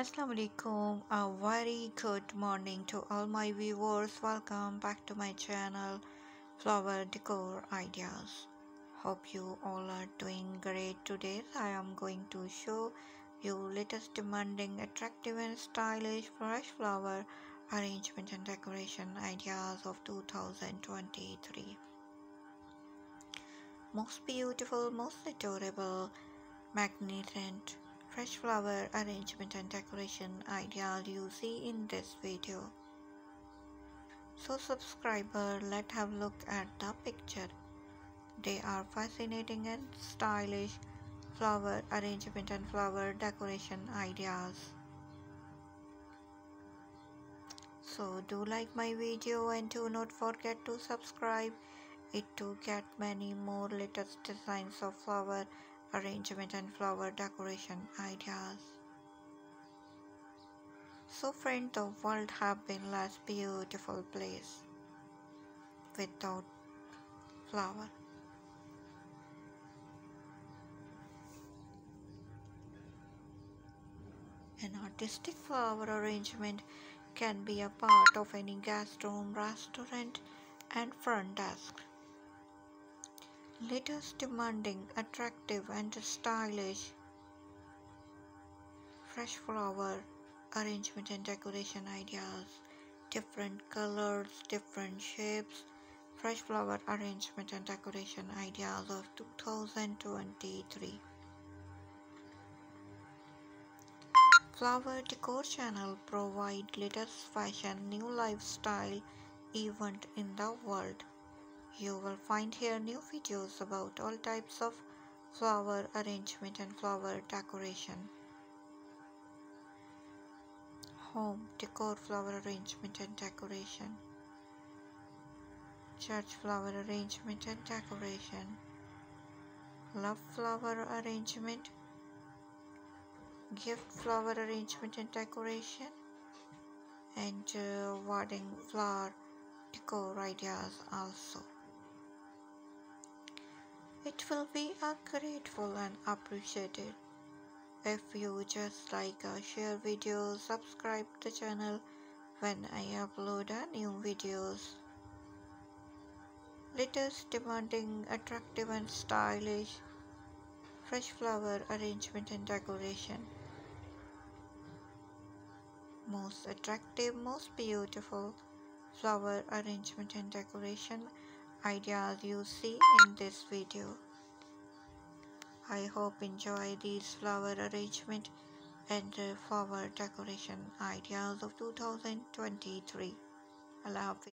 Assalamu alaikum. A very good morning to all my viewers. Welcome back to my channel Flower Decor Ideas. Hope you all are doing great today. I am going to show you latest demanding, attractive and stylish fresh flower arrangement and decoration ideas of 2023. Most beautiful, most adorable, magnificent fresh flower arrangement and decoration ideas you see in this video. So subscriber, let's have look at the picture. They are fascinating and stylish flower arrangement and flower decoration ideas. So do like my video and do not forget to subscribe it to get many more latest designs of flower arrangement and flower decoration ideas. So friend, the world have been less beautiful place without flower. An artistic flower arrangement can be a part of any guest room, restaurant and front desk. Latest demanding, attractive and stylish fresh flower arrangement and decoration ideas, different colors, different shapes, fresh flower arrangement and decoration ideas of 2023. Flower Decor channel provide latest fashion, new lifestyle event in the world. You will find here new videos about all types of flower arrangement and flower decoration. Home decor flower arrangement and decoration. Church flower arrangement and decoration. Love flower arrangement. Gift flower arrangement and decoration. And uh, wedding flower decor ideas also. It will be a grateful and appreciated if you just like a share videos, subscribe the channel when I upload new videos. Latest demanding, attractive and stylish fresh flower arrangement and decoration. Most attractive, most beautiful flower arrangement and decoration ideas you see in this video. I hope enjoy these flower arrangement and uh, flower decoration ideas of 2023. Allah